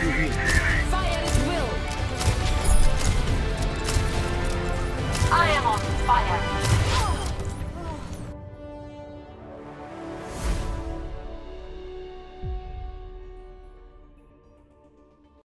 Fire at will. I am on fire.